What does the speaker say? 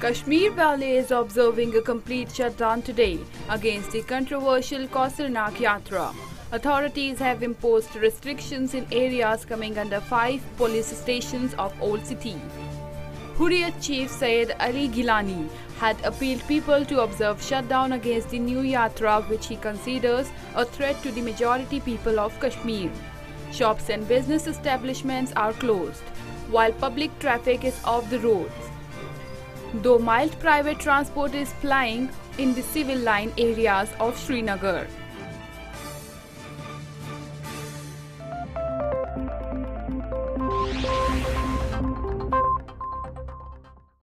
Kashmir Valley is observing a complete shutdown today against the controversial Kausar Yatra. Authorities have imposed restrictions in areas coming under five police stations of Old City. Hurriyat chief Syed Ali Gilani had appealed people to observe shutdown against the new Yatra which he considers a threat to the majority people of Kashmir. Shops and business establishments are closed, while public traffic is off the roads though mild private transport is plying in the civil line areas of Srinagar.